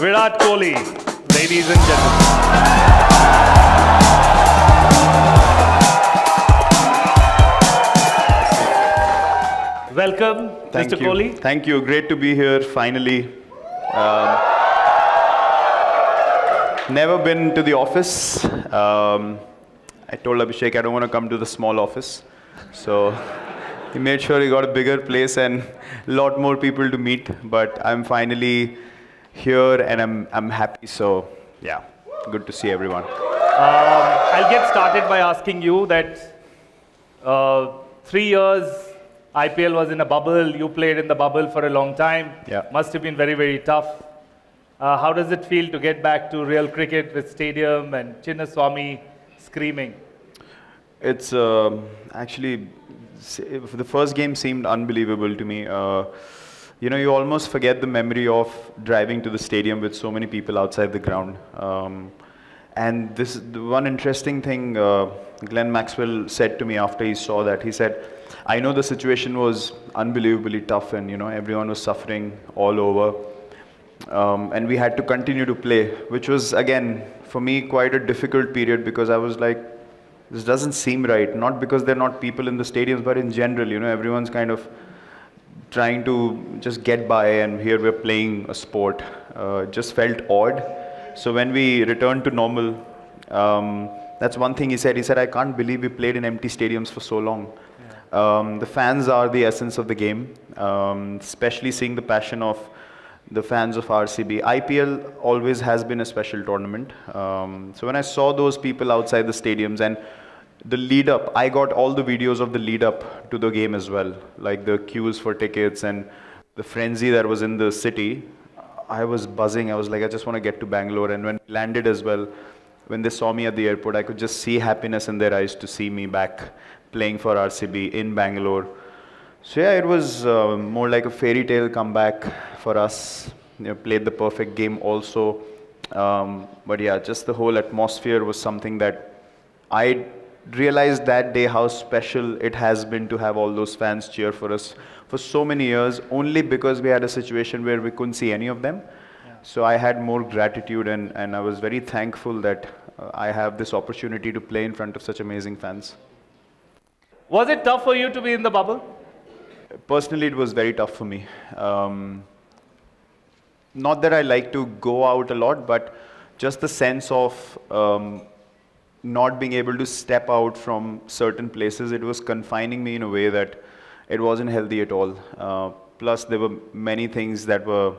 Virat Kohli, ladies and gentlemen. Welcome, Thank Mr. you. Kohli. Thank you. Great to be here finally. Um, never been to the office. Um, I told Abhishek I don't want to come to the small office. So he made sure he got a bigger place and a lot more people to meet. But I'm finally here and I'm, I'm happy. So yeah, good to see everyone. Um, I'll get started by asking you that uh, three years IPL was in a bubble. You played in the bubble for a long time. Yeah. Must have been very, very tough. Uh, how does it feel to get back to real cricket with stadium and Chinnaswamy screaming? It's um actually the first game seemed unbelievable to me. Uh, you know, you almost forget the memory of driving to the stadium with so many people outside the ground. Um, and this one interesting thing uh, Glenn Maxwell said to me after he saw that. He said, "I know the situation was unbelievably tough, and you know everyone was suffering all over." um, and we had to continue to play, which was again for me quite a difficult period because I was like, this doesn't seem right. Not because there are not people in the stadiums, but in general, you know, everyone's kind of trying to just get by, and here we're playing a sport. Uh, just felt odd. So when we returned to normal, um, that's one thing he said. He said, I can't believe we played in empty stadiums for so long. Um, the fans are the essence of the game, um, especially seeing the passion of the fans of RCB. IPL always has been a special tournament. Um, so when I saw those people outside the stadiums and the lead up, I got all the videos of the lead up to the game as well, like the queues for tickets and the frenzy that was in the city. I was buzzing. I was like, I just want to get to Bangalore. And when we landed as well, when they saw me at the airport, I could just see happiness in their eyes to see me back playing for RCB in Bangalore. So yeah, it was uh, more like a fairy tale comeback for us. You know, played the perfect game also. Um, but yeah, just the whole atmosphere was something that I realized that day how special it has been to have all those fans cheer for us for so many years, only because we had a situation where we couldn't see any of them. So I had more gratitude and, and I was very thankful that uh, I have this opportunity to play in front of such amazing fans. Was it tough for you to be in the bubble? Personally, it was very tough for me. Um, not that I like to go out a lot, but just the sense of um, not being able to step out from certain places, it was confining me in a way that it wasn't healthy at all. Uh, plus, there were many things that were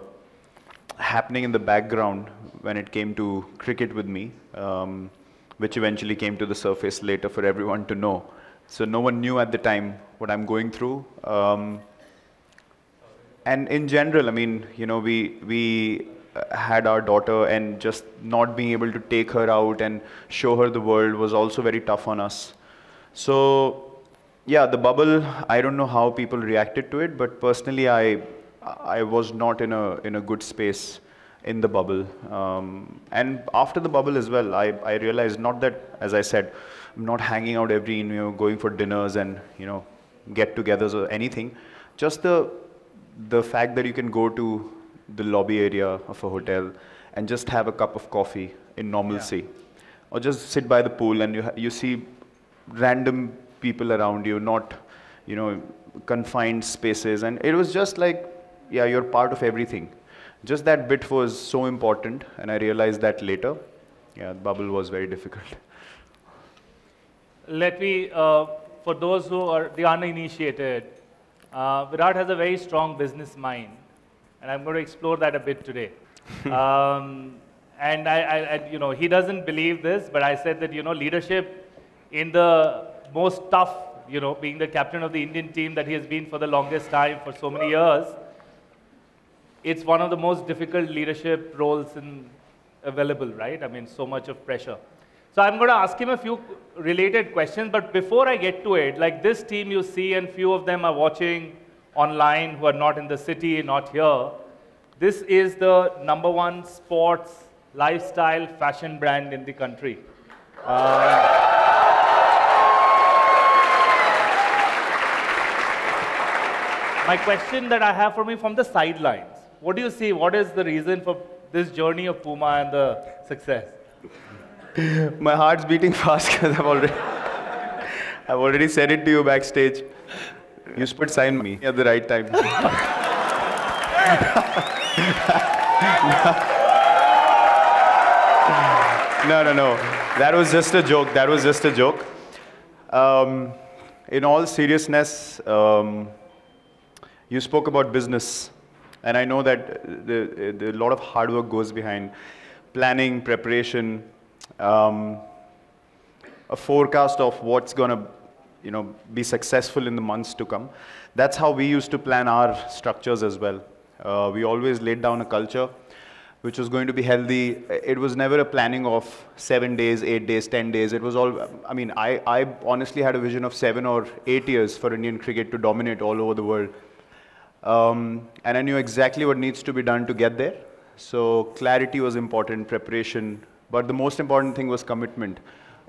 happening in the background when it came to cricket with me, um, which eventually came to the surface later for everyone to know. So no one knew at the time what I'm going through. Um, and in general, I mean, you know, we we had our daughter, and just not being able to take her out and show her the world was also very tough on us. So, yeah, the bubble. I don't know how people reacted to it, but personally, I I was not in a in a good space in the bubble. Um, and after the bubble as well, I, I realized not that, as I said, I'm not hanging out every, you know, going for dinners and, you know, get-togethers or anything. Just the, the fact that you can go to the lobby area of a hotel and just have a cup of coffee in normalcy. Or just sit by the pool and you, ha- you see random people around you, not, you know, confined spaces. And it was just like, yeah, you're part of everything. Just that bit was so important, and I realized that later. Yeah, the bubble was very difficult. Let me, uh, for those who are the uninitiated, uh, Virat has a very strong business mind, and I'm going to explore that a bit today. um, and I, I, I, you know, he doesn't believe this, but I said that you know, leadership in the most tough, you know, being the captain of the Indian team that he has been for the longest time for so many years, it's one of the most difficult leadership roles in, available, right? I mean, so much of pressure. So I'm going to ask him a few related questions, but before I get to it, like this team you see, and few of them are watching online who are not in the city, not here. This is the number one sports lifestyle fashion brand in the country. Uh, my question that I have for me from the sidelines, what do you see? What is the reason for this journey of Puma and the success? My heart's beating fast because I've already, I've already said it to you backstage. You should sign me at the right time. no, no, no. That was just a joke. That was just a joke. Um, in all seriousness, um, you spoke about business, and I know that a lot of hard work goes behind planning, preparation, um, a forecast of what's going to you know, be successful in the months to come. That's how we used to plan our structures as well. Uh, we always laid down a culture which was going to be healthy. It was never a planning of seven days, eight days, 10 days. It was all, I mean, I, I honestly had a vision of seven or eight years for Indian cricket to dominate all over the world. Um, and I knew exactly what needs to be done to get there. So clarity was important, preparation, but the most important thing was commitment.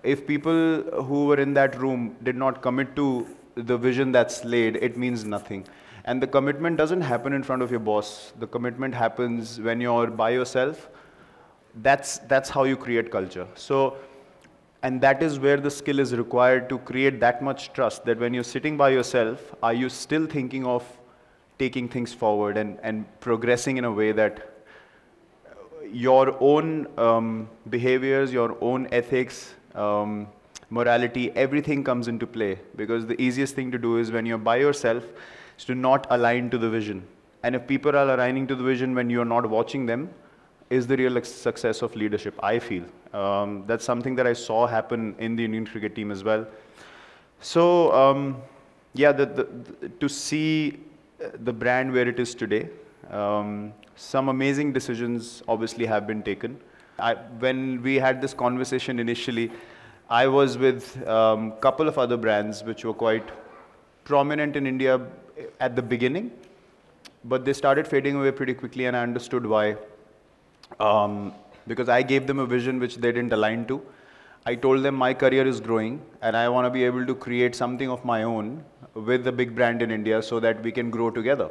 If people who were in that room did not commit to the vision that's laid, it means nothing. And the commitment doesn't happen in front of your boss. The commitment happens when you're by yourself. That's, that's how you create culture. So, and that is where the skill is required to create that much trust that when you're sitting by yourself, are you still thinking of taking things forward and, and progressing in a way that your own um, behaviors, your own ethics, um, morality, everything comes into play. Because the easiest thing to do is when you're by yourself, is to not align to the vision. And if people are aligning to the vision when you're not watching them, is the real success of leadership, I feel. Um, that's something that I saw happen in the Indian cricket team as well. So, um, yeah, the, the, the, to see the brand where it is today, um, some amazing decisions obviously have been taken. I, when we had this conversation initially, I was with a um, couple of other brands which were quite prominent in India at the beginning, but they started fading away pretty quickly, and I understood why. Um, because I gave them a vision which they didn't align to. I told them my career is growing, and I want to be able to create something of my own with a big brand in India so that we can grow together.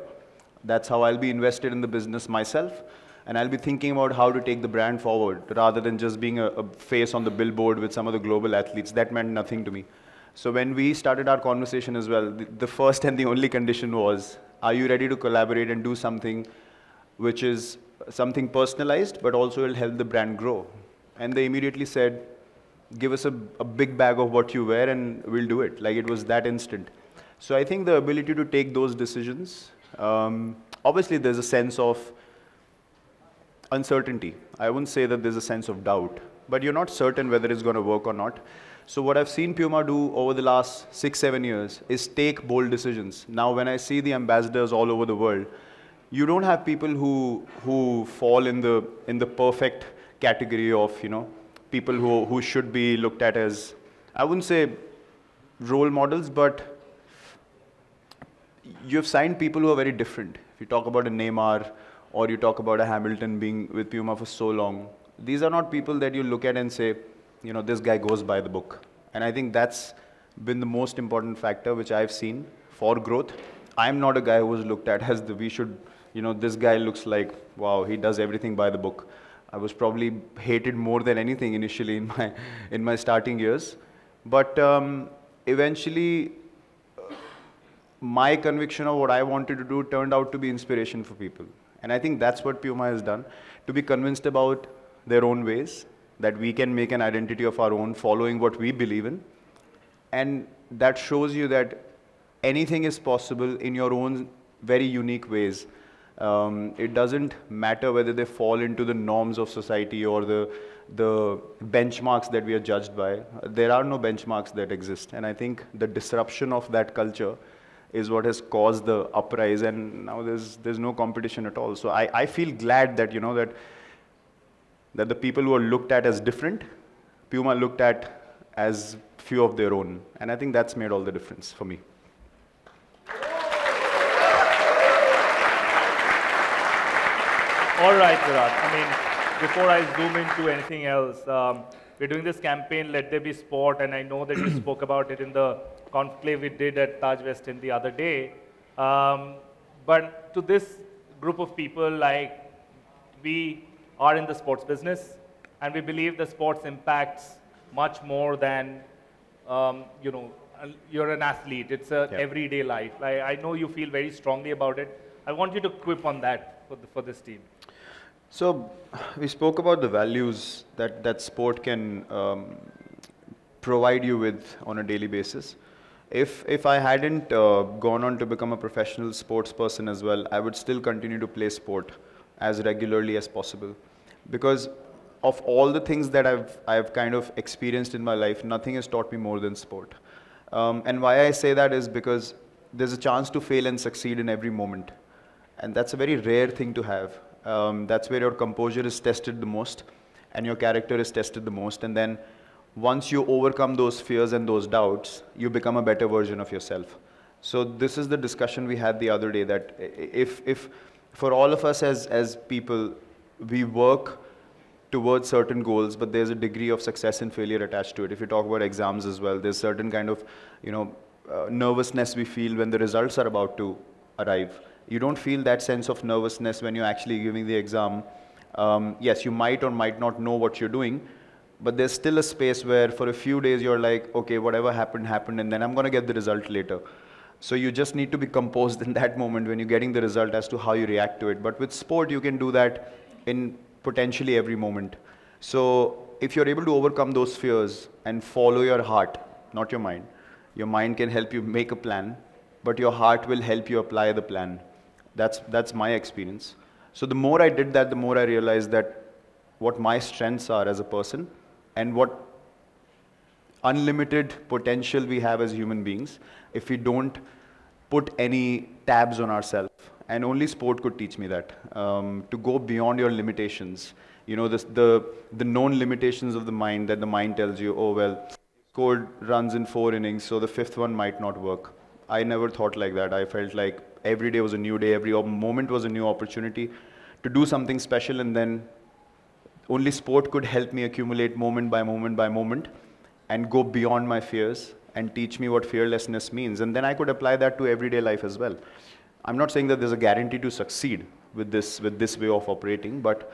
That's how I'll be invested in the business myself, and I'll be thinking about how to take the brand forward rather than just being a, a face on the billboard with some of the global athletes. That meant nothing to me. So when we started our conversation as well, the, the, first and the only condition was, are you ready to collaborate and do something which is something personalized, but also will help the brand grow? And they immediately said, give us a, a big bag of what you wear and we'll do it. Like it was that instant. So I think the ability to take those decisions, um, obviously there's a sense of uncertainty. I wouldn't say that there's a sense of doubt, but you're not certain whether it's going to work or not. So what I've seen Puma do over the last six, seven years is take bold decisions. Now, when I see the ambassadors all over the world, you don't have people who, who fall in the, in the perfect category of, you know, people who, who should be looked at as, I wouldn't say role models, but you've signed people who are very different. If you talk about a Neymar or you talk about a Hamilton being with Puma for so long, these are not people that you look at and say, you know, this guy goes by the book. And I think that's been the most important factor which I've seen for growth. I'm not a guy who was looked at as the, we should, you know, this guy looks like, wow, he does everything by the book. I was probably hated more than anything initially in my, in my starting years. But um, eventually, my conviction of what I wanted to do turned out to be inspiration for people. And I think that's what Puma has done, to be convinced about their own ways, that we can make an identity of our own following what we believe in. And that shows you that anything is possible in your own very unique ways. Um, it doesn't matter whether they fall into the norms of society or the, the benchmarks that we are judged by. There are no benchmarks that exist. And I think the disruption of that culture is what has caused the uprise and now there's, there's no competition at all. So I, I feel glad that, you know, that that the people who are looked at as different, Puma looked at as few of their own. And I think that's made all the difference for me. All right, Virat. I mean, before I zoom into anything else, um, we're doing this campaign, Let There Be Sport, and I know that you spoke about it in the conclave we did at Taj West End the other day. Um, but to this group of people, like we are in the sports business, and we believe the sports impacts much more than, um, you know, you're an athlete. It's a Yeah. everyday life. I, I know you feel very strongly about it. I want you to quip on that for, the, for this team. So we spoke about the values that, that sport can um, provide you with on a daily basis. If, if I hadn't uh, gone on to become a professional sports person as well, I would still continue to play sport as regularly as possible. Because of all the things that I've, I've kind of experienced in my life, nothing has taught me more than sport. Um, and why I say that is because there's a chance to fail and succeed in every moment. And that's a very rare thing to have. Um, that's where your composure is tested the most and your character is tested the most. And then once you overcome those fears and those doubts, you become a better version of yourself. So this is the discussion we had the other day that if, if for all of us as, as people, we work towards certain goals, but there's a degree of success and failure attached to it. If you talk about exams as well, there's certain kind of, you know, uh, nervousness we feel when the results are about to arrive. You don't feel that sense of nervousness when you're actually giving the exam. Um, yes, you might or might not know what you're doing, but there's still a space where for a few days you're like, okay, whatever happened, happened, and then I'm going to get the result later. So you just need to be composed in that moment when you're getting the result as to how you react to it. But with sport, you can do that in potentially every moment. So if you're able to overcome those fears and follow your heart, not your mind, your mind can help you make a plan, but your heart will help you apply the plan. That's, that's my experience. So the more I did that, the more I realized that what my strengths are as a person and what unlimited potential we have as human beings if we don't put any tabs on ourselves. And only sport could teach me that. Um, to go beyond your limitations. You know, the, the known limitations of the mind that the mind tells you, oh, well, scored runs in four innings, so the fifth one might not work. I never thought like that. I felt like every day was a new day, every moment was a new opportunity to do something special, and then only sport could help me accumulate moment by moment by moment and go beyond my fears and teach me what fearlessness means. And then I could apply that to everyday life as well. I'm not saying that there's a guarantee to succeed with this, with this way of operating, but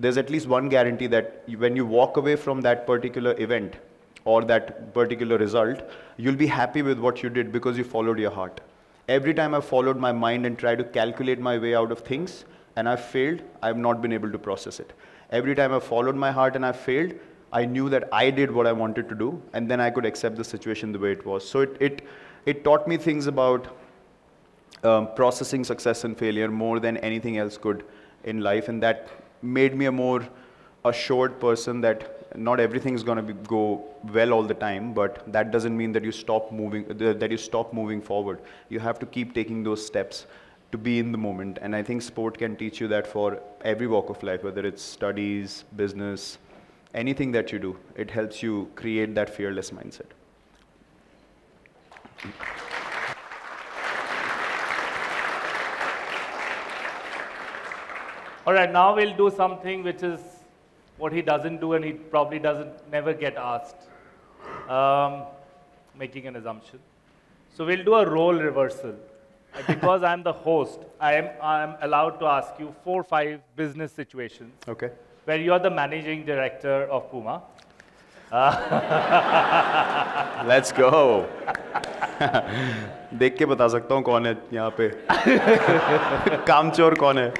there's at least one guarantee that when you walk away from that particular event or that particular result, you'll be happy with what you did because you followed your heart. Every time I've followed my mind and tried to calculate my way out of things and I've failed, I've not been able to process it. Every time I've followed my heart and I've failed, I knew that I did what I wanted to do and then I could accept the situation the way it was. So it, it, it taught me things about um, processing success and failure more than anything else could in life, and that made me a more assured person that not everything is going to go well all the time, but that doesn't mean that you stop moving, that you stop moving forward. You have to keep taking those steps to be in the moment, and I think sport can teach you that for every walk of life, whether it's studies, business, anything that you do. It helps you create that fearless mindset. All right, now we'll do something which is what he doesn't do and he probably doesn't never get asked. Um, making an assumption. So we'll do a role reversal And because I'm the host, I am, I am allowed to ask you four or five business situations Okay. where you're the managing director of Puma. Let's go. देख के बता सकता हूँ कौन है यहाँ पे कामचोर कौन है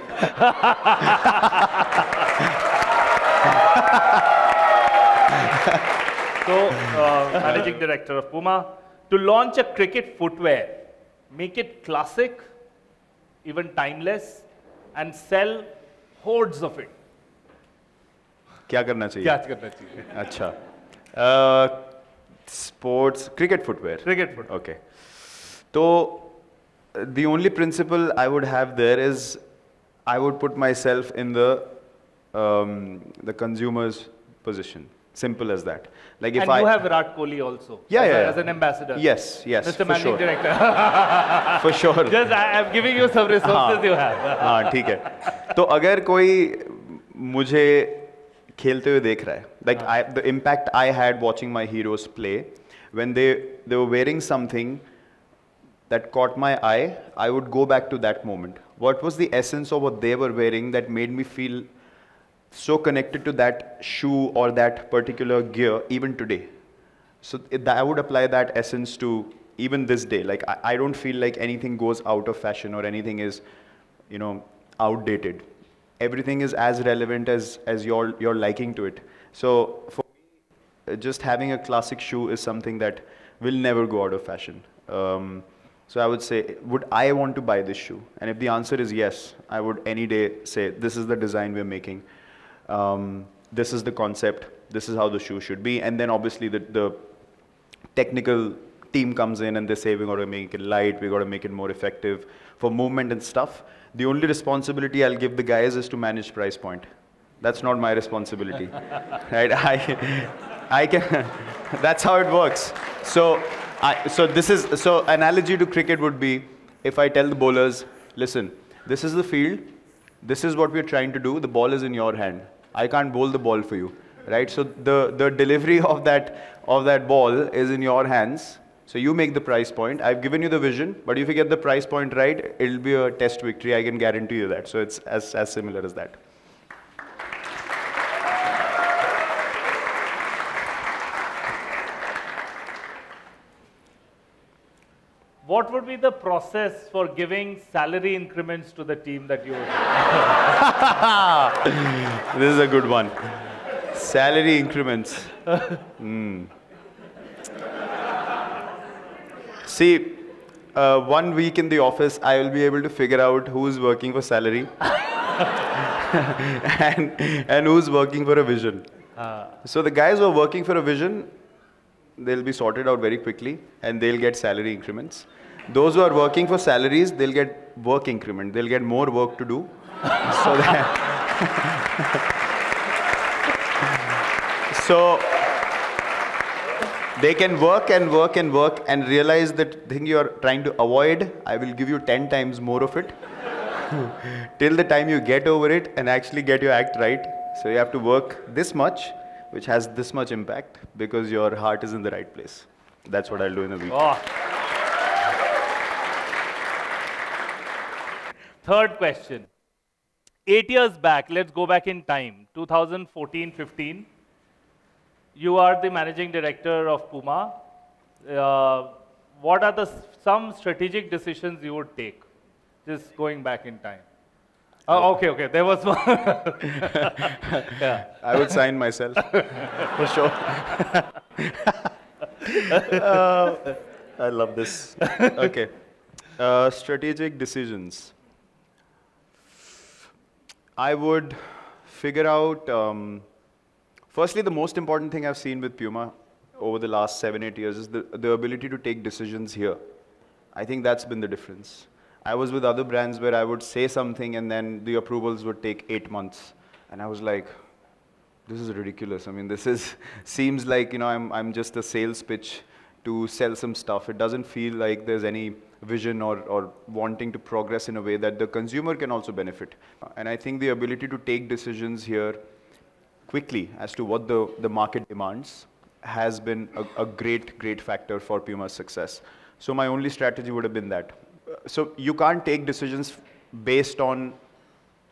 So, uh, managing director of Puma, to launch a cricket footwear, make it classic, even timeless, and sell hordes of it. क्या करना चाहिए क्या करना चाहिए अच्छा sports cricket footwear Cricket footwear. Okay. So, uh, the only principle I would have there is I would put myself in the um, the consumer's position. Simple as that. Like if and I you have Virat Kohli also. yeah, as, yeah, a- yeah. as an ambassador. Yes, yes, Mr. for Managing sure. Director. for sure. Just I, I'm giving you some resources you have. हाँ ठीक है तो अगर कोई मुझे खेलते हुए देख रहा है like I, the impact I had watching my heroes play when they they were wearing something that caught my eye I would go back to that moment what was the essence of what they were wearing that made me feel so connected to that shoe or that particular gear even today. So it, I would apply that essence to even this day. Like I, I don't feel like anything goes out of fashion or anything is, you know, outdated. Everything is as relevant as, as your, your liking to it. So for me, just having a classic shoe is something that will never go out of fashion. Um, so I would say, would I want to buy this shoe? And if the answer is yes, I would any day say, this is the design we're making. Um, this is the concept. This is how the shoe should be. And then obviously the, the technical team comes in and they say, we got to make it light, we got to make it more effective for movement and stuff. The only responsibility I'll give the guys is to manage price point. That's not my responsibility, right? I, I can, that's how it works. So, I, so this is, so analogy to cricket would be, if I tell the bowlers, listen, this is the field, this is what we're trying to do, the ball is in your hand. I can't bowl the ball for you, right? So the, the delivery of that, of that ball is in your hands. So you make the price point. I've given you the vision, but if you get the price point right, it'll be a test victory. I can guarantee you that. So it's as, as similar as that. What would be the process for giving salary increments to the team that you this is a good one. Salary increments. Mm. See, uh, one week in the office, I will be able to figure out who's working for salary and, and who's working for a vision. Uh. So the guys who are working for a vision, they'll be sorted out very quickly and they'll get salary increments. Those who are working for salaries, they'll get work increment. They'll get more work to do. so that so they can work and work and work and realize that thing you're trying to avoid, I will give you 10 times more of it. Till the time you get over it and actually get your act right. So you have to work this much, which has this much impact because your heart is in the right place. That's what I'll do in a week. Oh. Third question. Eight years back, let's go back in time, 2014 15 you are the managing director of Puma. Uh, what are the some strategic decisions you would take? Just going back in time. Oh, okay, okay. There was one. yeah. I would sign myself for sure. uh, I love this. Okay. Uh, strategic decisions. I would figure out. Um, Firstly, the most important thing I've seen with Puma over the last seven, eight years is the, the ability to take decisions here. I think that's been the difference. I was with other brands where I would say something and then the approvals would take eight months. And I was like, this is ridiculous. I mean, this is, seems like, you know, I'm, I'm just a sales pitch to sell some stuff. It doesn't feel like there's any vision or, or wanting to progress in a way that the consumer can also benefit. And I think the ability to take decisions here quickly as to what the, the market demands has been a, a great, great factor for Puma's success. So my only strategy would have been that. So you can't take decisions based on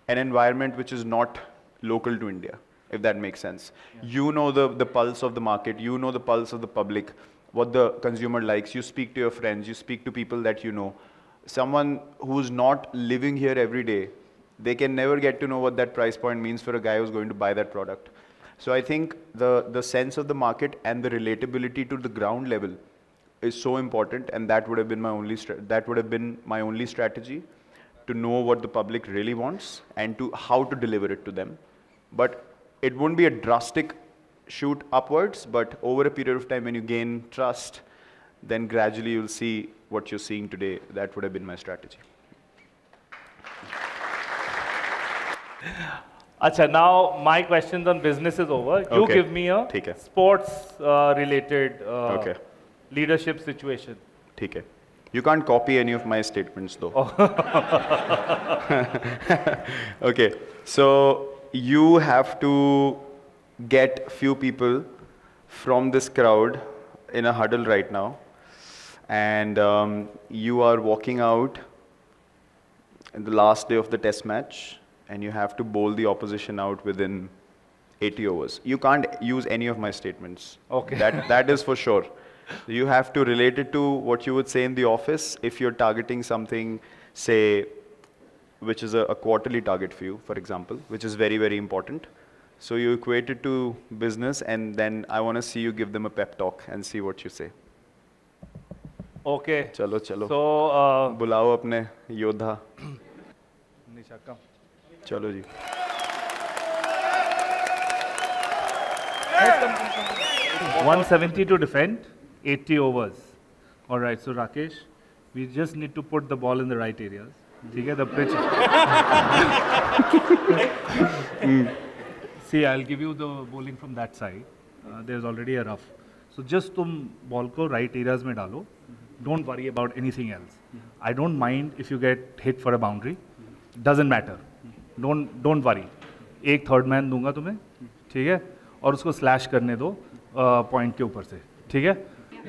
an environment which is not local to India, if that makes sense. Yeah. You know the, the pulse of the market, you know the pulse of the public, what the consumer likes, you speak to your friends, you speak to people that you know. Someone who's not living here every day they can never get to know what that price point means for a guy who's going to buy that product. So I think the, the sense of the market and the relatability to the ground level is so important and that would have been my only, that would have been my only strategy to know what the public really wants and to how to deliver it to them. But it won't be a drastic shoot upwards, but over a period of time when you gain trust, then gradually you'll see what you're seeing today. That would have been my strategy. Acha, now my questions on business is over. You okay. give me a sports uh, related uh, okay. leadership situation. Okay. You can't copy any of my statements though. Oh. okay. So you have to get few people from this crowd in a huddle right now and um, you are walking out in the last day of the test match and you have to bowl the opposition out within 80 overs. You can't use any of my statements. Okay. That, that is for sure. You have to relate it to what you would say in the office if you're targeting something, say, which is a, a quarterly target for you, for example, which is very, very important. So you equate it to business, and then I want to see you give them a pep talk and see what you say. Okay. चलो चलो So, uh, बुलाओ अपने योद्धा Nisha, come. चलो जी 170 to defend, 80 overs. All right, so Rakesh, we just need to put the ball in the right areas. Okay, the pitch. See, I'll give you the bowling from that side. Uh, there's already a rough. So just तुम ball को right areas में डालो. Don't worry about anything else. I don't mind if you get hit for a boundary. Doesn't matter. Don't don't worry. एक third man दूँगा तुम्हें ठीक है और उसको स्लैश करने दो पॉइंट के ऊपर से ठीक है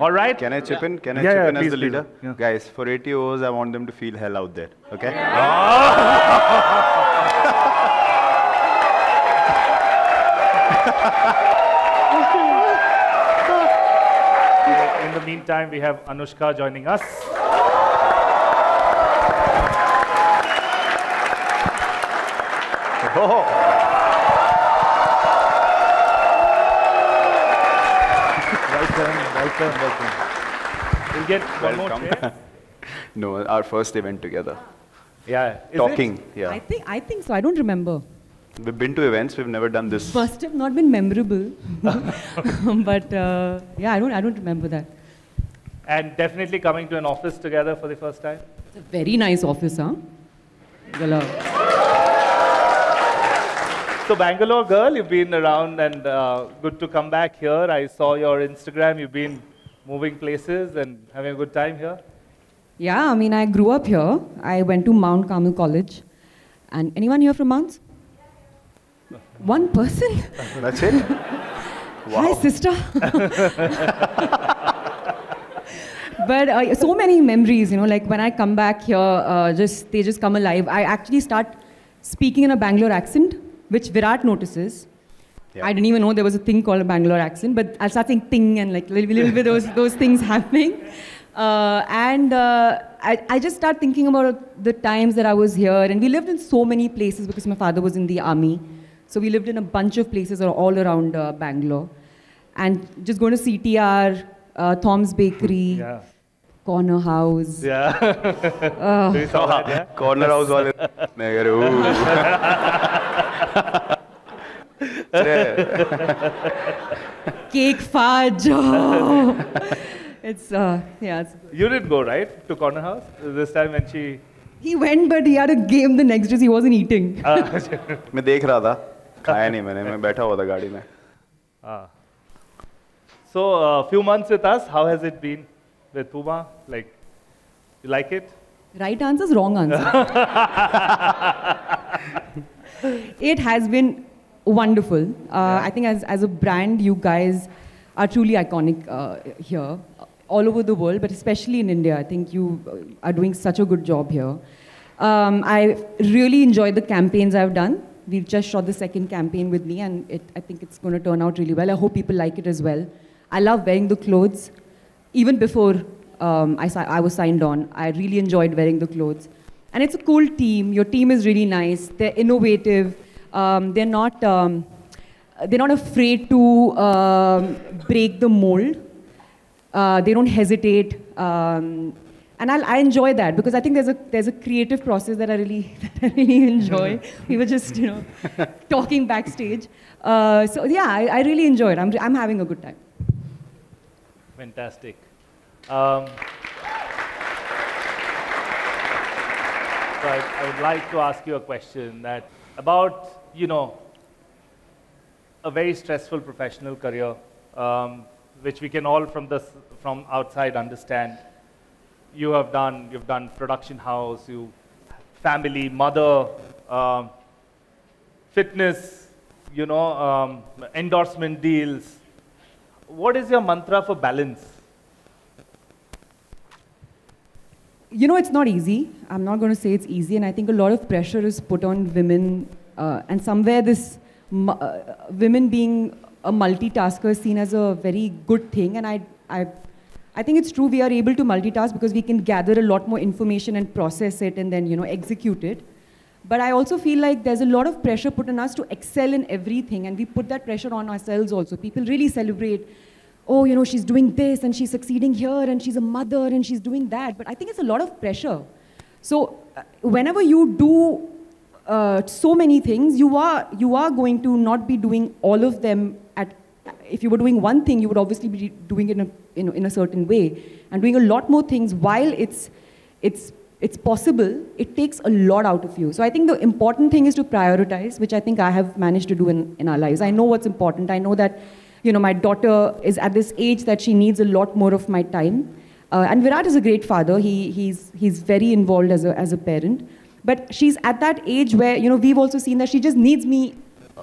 All right. Can I chip in? Can I Yeah, chip yeah, in please, as the please. leader? Yeah. Guys, for 80 overs, I want them to feel hell out there. Okay? In the meantime, we have Anushka joining us. Oh, Welcome, welcome, welcome. We'll get one more Welcome. chair. no, our first event together. Yeah. Is it? Talking, yeah. I think I think so. I don't remember. We've been to events, we've never done this. Must have not been memorable, but uh, yeah, I don't I don't remember that. And definitely coming to an office together for the first time. It's a very nice office, huh? Well, uh, So Bangalore girl, you've been around and uh, good to come back here. I saw your Instagram. You've been moving places and having a good time here. yeah, I mean, I grew up here. I went to Mount Carmel College, and anyone here from Mounts? One person. That's it? Hi, sister. but uh, so many memories, you know, like when I come back here, uh, just they just come alive. I actually start speaking in a Bangalore accent, which Virat notices. Yeah. I didn't even know there was a thing called a Bangalore accent, but I'll start saying ting and like little, little bit those those things happening. Uh, and uh, I, I just start thinking about the times that I was here, and we lived in so many places because my father was in the army. So we lived in a bunch of places all around uh, Bangalore. And just going to CTR, uh, Tom's Bakery, Yeah. Corner House. Yeah. Uh, So you saw that, yeah? Corner house wale. मैं कह रहा हूँ। अरे, cake fudge. oh. it's, uh, yeah. It's, You didn't go, right, to Corner House this time when she. he went, but he had a game the next day. He wasn't eating. Uh, मैं देख रहा था खाया नहीं मैंने मैं बैठा हुआ था गाड़ी में ah. So, a few months with us. How has it been with Puma? Like, you like it? Right answer is wrong answer. it has been wonderful. Uh, I think as, as a brand, you guys are truly iconic uh, here, all over the world, but especially in India. I think you uh, are doing such a good job here. Um, I really enjoyed the campaigns I've done. We've just shot the second campaign with me, and it, I think it's going to turn out really well. I hope people like it as well. I love wearing the clothes. Even before um, I, I was signed on, I really enjoyed wearing the clothes. And it's a cool team. Your team is really nice. They're innovative. Um, they're not. Um, they're not afraid to um, break the mold. Uh, they don't hesitate, um, and I'll, I enjoy that because I think there's a there's a creative process that I really that I really enjoy. we were just you know talking backstage, uh, so yeah, I, I really enjoy it. I'm I'm having a good time. Fantastic. Um, so I, I would like to ask you a question that about you know a very stressful professional career, um, which we can all from the from outside understand. You have done you've done production house, you family, mother, um, fitness, you know, um, endorsement deals. What is your mantra for balance? you know, it's not easy. I'm not going to say it's easy, and I think a lot of pressure is put on women, uh, and somewhere this uh, women being a multitasker is seen as a very good thing, and I, I, I think it's true. We are able to multitask because we can gather a lot more information and process it, and then you know execute it. But I also feel like there's a lot of pressure put on us to excel in everything, and we put that pressure on ourselves also. People really celebrate oh, you know, she's doing this and she's succeeding here and she's a mother and she's doing that. But I think it's a lot of pressure. So uh, whenever you do uh, so many things, you are, you are going to not be doing all of them if you were doing one thing, you would obviously be doing it in a, in in a certain way and doing a lot more things while it's, it's, it's possible, it takes a lot out of you. So I think the important thing is to prioritize, which I think I have managed to do in, in our lives. I know what's important. I know that you know, my daughter is at this age that she needs a lot more of my time. Uh, and Virat is a great father. He, he's, he's very involved as a, as a parent. But she's at that age where, you know, we've also seen that she just needs me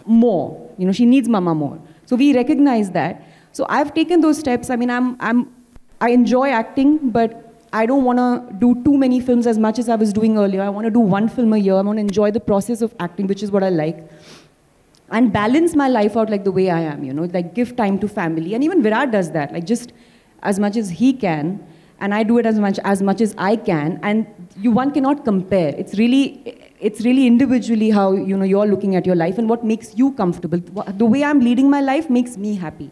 more. You know, she needs mama more. So we recognize that. So I've taken those steps. I mean, I'm, I'm, I enjoy acting, but I don't want to do too many films as much as I was doing earlier. I want to do one film a year. I want to enjoy the process of acting, which is what I like and balance my life out like the way I am, you know, like give time to family. And even Virat does that, like just as much as he can, and I do it as much as much as I can. And you one cannot compare. It's really it's really individually how you know you're looking at your life and what makes you comfortable. The way I'm leading my life makes me happy.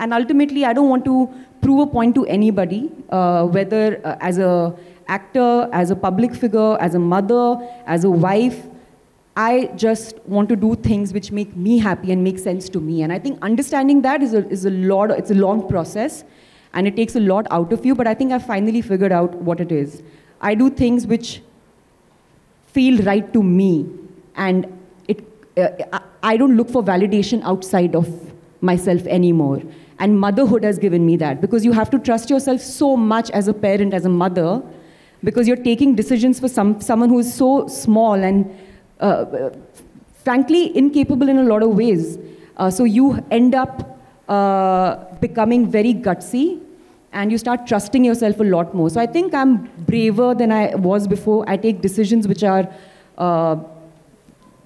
And ultimately, I don't want to prove a point to anybody, uh, whether uh, as a actor, as a public figure, as a mother, as a wife I just want to do things which make me happy and make sense to me. And I think understanding that is a, is a lot, it's a long process and it takes a lot out of you, but I think I finally figured out what it is. I do things which feel right to me and it, uh, I don't look for validation outside of myself anymore. And motherhood has given me that because you have to trust yourself so much as a parent, as a mother, because you're taking decisions for some, someone who is so small and uh, frankly incapable in a lot of ways. Uh, so you end up uh, becoming very gutsy and you start trusting yourself a lot more. So I think I'm braver than I was before. I take decisions which are, uh,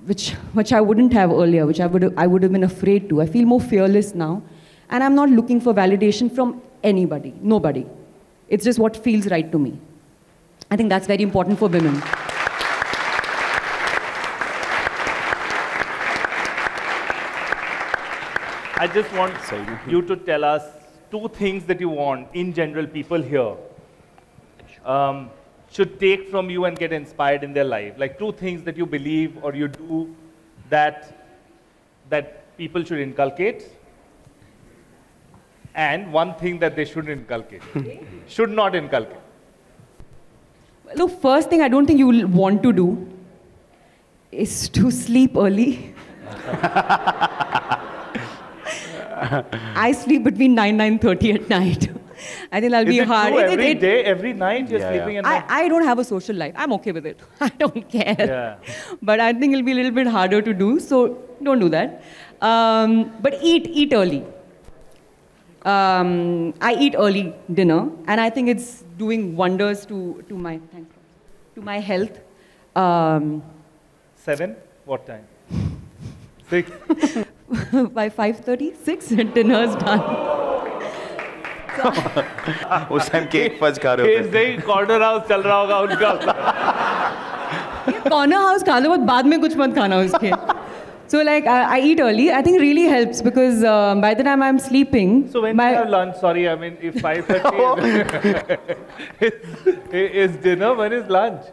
which, which I wouldn't have earlier, which I would, I would have been afraid to. I feel more fearless now. And I'm not looking for validation from anybody, nobody. It's just what feels right to me. I think that's very important for women. I just want you to tell us two things that you want, in general, people here um, should take from you and get inspired in their life. Like two things that you believe or you do that, that people should inculcate, and one thing that they shouldn't inculcate, should not inculcate. Look, first thing I don't think you will want to do is to sleep early. I sleep between 9 9:30 at night. I think that'll Is be it hard. True? It- every it- day, every night, you're Yeah, sleeping yeah. at. I, I don't have a social life. I'm okay with it. I don't care. Yeah. But I think it'll be a little bit harder to do, so don't do that. Um, but eat, eat early. Um, I eat early dinner, and I think it's doing wonders to, to my thanks, to my health. Um, Seven? What time? Six? by 5:30, 6 dinner's done. उस time cake first खा रहे इस होते day corner house चल रहा होगा उनका corner house खा लो बट बाद में कुछ मत खाना उसके So like I, I eat early. I think really helps because uh, by the time I'm sleeping, So when my, you have lunch, sorry, I mean, if 5.30 is, is dinner, when is lunch?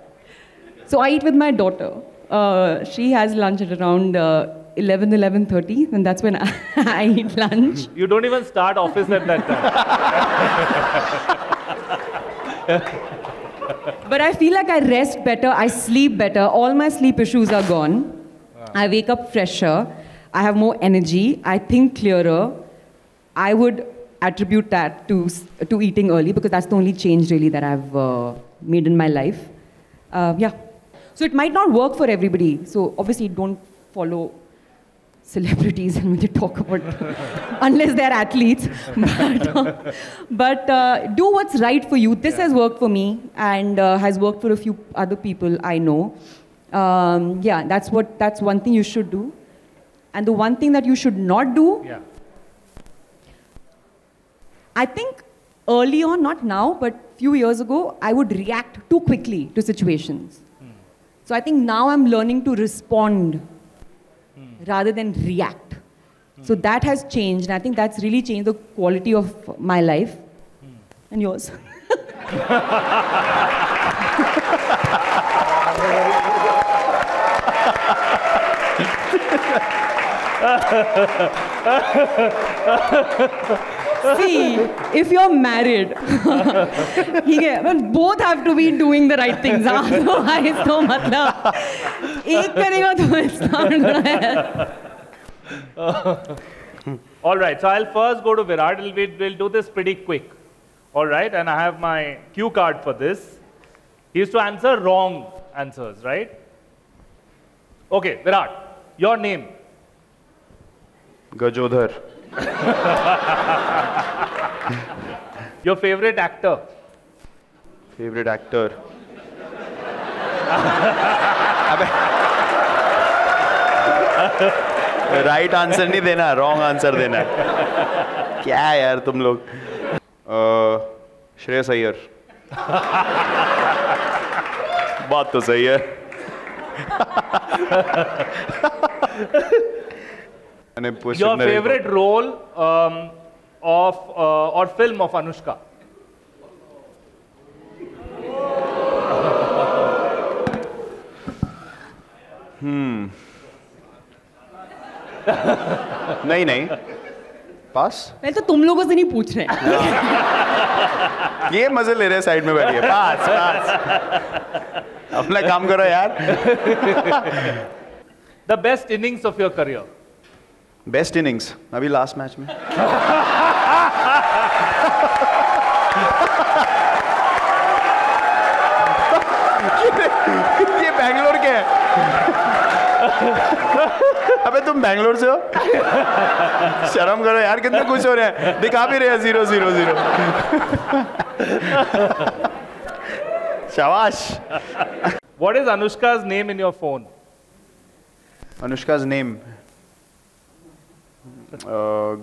so I eat with my daughter. Uh, she has lunch at around uh, 11, 11.30 and that's when I, I eat lunch. You don't even start office at that time. But I feel like I rest better, I sleep better, all my sleep issues are gone. I wake up fresher, I have more energy, I think clearer. I would attribute that to, to eating early because that's the only change really that I've uh, made in my life. Uh, yeah. So it might not work for everybody. So obviously don't follow celebrities and when they talk about, unless they're athletes. But, uh, but uh, do what's right for you. This has worked for me and uh, has worked for a few other people I know. Um, yeah, that's what. That's one thing you should do. And the one thing that you should not do, Yeah. I think early on, not now, but few years ago, I would react too quickly to situations. So I think now I'm learning to respond rather than react. So that has changed, and I think that's really changed the quality of my life hmm. and yours. See, if you're married, ठीक है but both have to be doing the right things. Otherwise, तो मतलब एक करेगा तो it's not gonna help. All right, so I'll first go to Virat. We'll, we'll, we'll do this pretty quick. All right, and I have my cue card for this. He is to answer wrong answers, right? Okay, Virat, your name. Gajodhar. Your favorite actor. Favorite actor. Right answer नहीं देना wrong answer देना। क्या यार तुम लोग श्रेयस अय्यर बात तो सही है फेवरेट रोल ऑफ़ और फ़िल्म ऑफ़ अनुष्का हम्म नहीं नहीं पास मैं तो तुम लोगों से नहीं पूछ रहे ये मज़े ले रहे हैं साइड में बैठिए। पास पास अपना काम करो यार। The best innings of your career best innings अभी लास्ट मैच में ये बैंगलोर के है। अबे तुम बैंगलोर से हो? शर्म करो यार कितने खुश हो रहे हैं। दिखा भी रहे हैं ज़ीरो ज़ीरो ज़ीरो शाबाश। What is Anushka's name in your phone? Anushka's name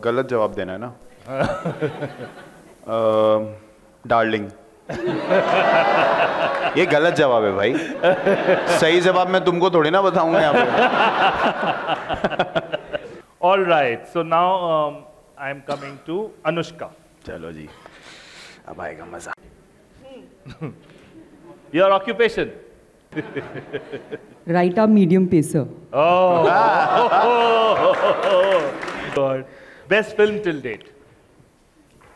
गलत जवाब देना है ना? डार्लिंग। ये गलत जवाब है भाई। सही जवाब मैं तुमको थोड़ी ना बताऊँगा all right so now I am coming to Anushka चलो जी। अब आएगा मज़ा। Your occupation right are medium pacer oh God. Best film till date.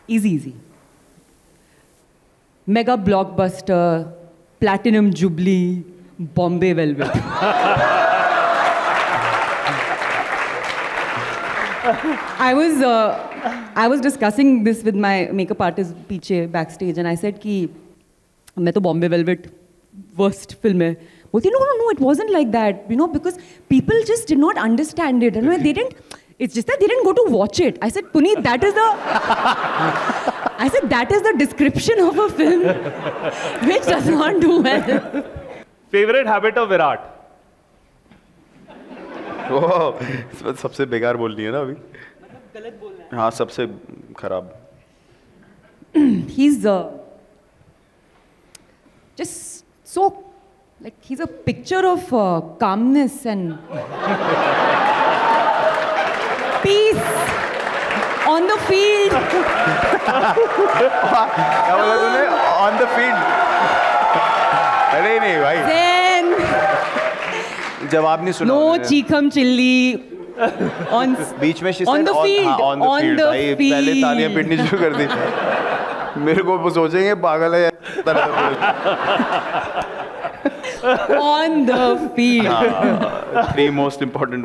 Easy, easy. Mega blockbuster, platinum jubilee, Bombay Velvet. I was uh, I was discussing this with my makeup artist पीछे backstage and I said कि मैं तो Bombay Velvet worst film है बोलती no no no it wasn't like that you know because people just did not understand it and they didn't it's just that they didn't go to watch it I said Puneet that is the I said that is the description of a film which does not do well Favorite habit of Virat. वो सबसे बेकार बोलनी है ना अभी हाँ सबसे खराब he's uh, just so like he's a picture of uh, calmness and peace on the field क्या बोला तूने ऑन द फ़ील्ड अरे नहीं भाई then जवाब नहीं सुना no cheekam chilli on बीच में on the on- field हाँ, on the on field the भाई पहले तालियाँ field. पिटनी शुरू कर दी मेरे को वो सोचेंगे पागल है on the field three most important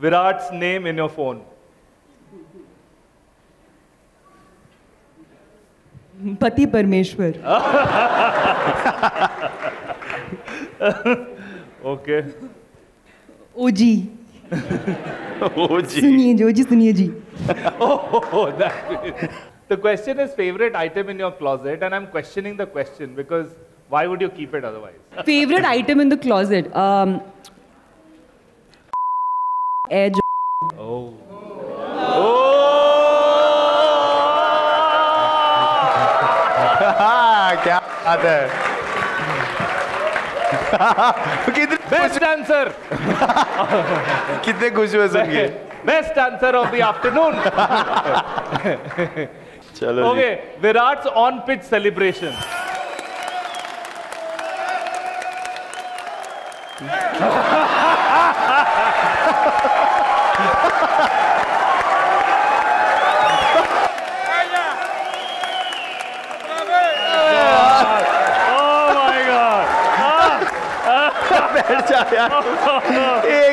Virat's name in your phone. Pati Parmeshwar. okay. Oji. Oji. Suniye ji, OG Suniye ji. oh, that The question is favorite item in your closet and I'm questioning the question because why would you keep it otherwise? favorite item in the closet. Um, edge. Oh. क्या बात है best answer कितने खुश हुए सुन के best answer of the afternoon चलो okay Virat's on pitch celebration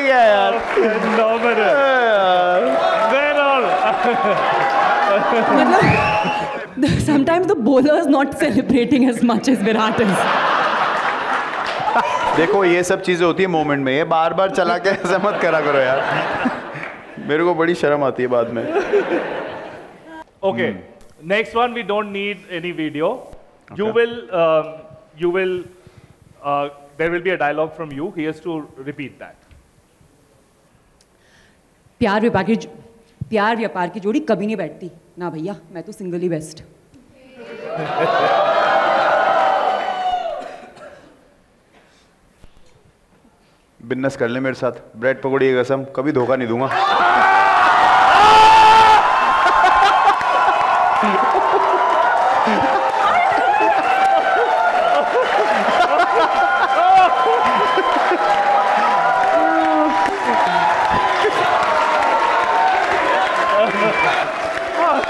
यार मतलब sometimes the not celebrating as much as Virat is देखो ये सब चीज़ें होती है मोमेंट में। ये बार बार चला के ऐसा मत करा करो यार। मेरे को बड़ी शर्म आती है बाद में। Okay next one we don't need any video you will you will there will be a dialogue from you. He has to repeat that. प्यार व्यापार की प्यार व्यापार की जोड़ी कभी नहीं बैठती ना भैया मैं तो सिंगल ही बेस्ट बिज़नेस कर ले मेरे साथ ब्रेड पकौड़ी कसम कभी धोखा नहीं दूँगा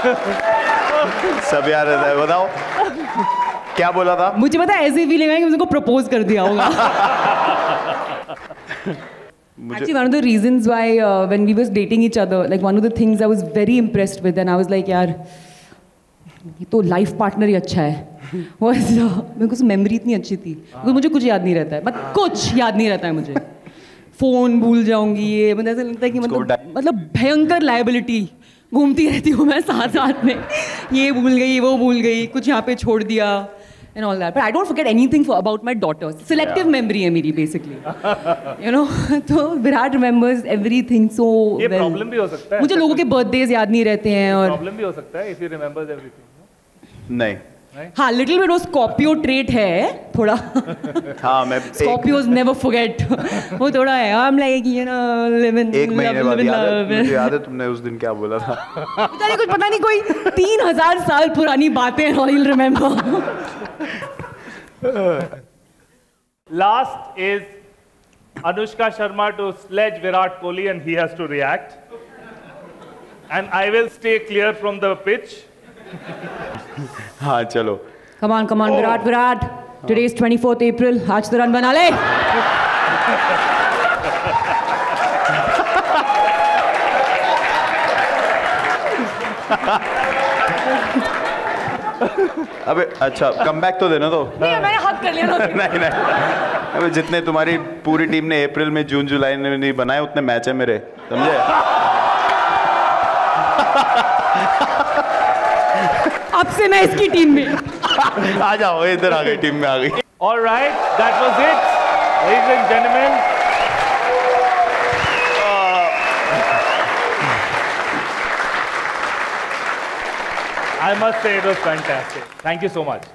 सब याद रहता है बताओ। क्या बोला था? मुझे पता है ऐसी फीलिंग है कि मुझे प्रपोज कर दिया होगा। Actually, one of the reasons why uh, when we was dating each other, like one of the things I was very impressed with, and I was like, यार ये तो लाइफ पार्टनर ही अच्छा है। Was uh, मेरे को memory इतनी अच्छी थी। क्योंकि मुझे कुछ याद नहीं रहता है बट कुछ याद नहीं रहता है मुझे। फ़ोन भूल जाऊँगी ये मतलब ऐसा लगता है कि मतलब मतलब भयंकर लाइबिलिटी घूमती रहती हूँ मैं साथ साथ में। ये भूल गई वो भूल गई कुछ यहाँ पे छोड़ दिया and all that but I don't forget anything for about my daughter's selective memory है मेरी बेसिकली यू नो तो विराट रिमेंबर्स एवरीथिंग सो ये प्रॉब्लम भी हो सकता है मुझे लोगों के बर्थडेज याद नहीं रहते हैं और प्रॉब्लम भी हो सकता है इफ़ यू रिमेंबर्स एवरीथिंग नहीं। हाँ लिटिल बिट वो स्कॉर्पियो ट्रेट है थोड़ा। हाँ मैं स्कॉर्पियोज नेवर फॉरगेट वो थोड़ा है I am like you know live in एक महीने बाद याद है मुझे याद है तुमने उस दिन क्या बोला था। नहीं कुछ पता नहीं कोई तीन हज़ार साल पुरानी बातें I'll remember Last is Anushka Sharma to sledge Virat Kohli and he has to react. And I will stay clear from the pitch. हाँ चलो। Come on come on Virat Virat today is 24th April आज तो run बना ले। अबे अच्छा come back तो देना तो। नहीं मैंने हक कर लिया नहीं नहीं। अबे जितने तुम्हारी पूरी टीम ने अप्रैल में जून जुलाई में नहीं बनाए उतने मैच है मेरे समझे? अब से मैं इसकी टीम में। आ जाओ इधर आ गई टीम में आ गई। All right that was it ladies and gentleman I must say it was fantastic thank you so much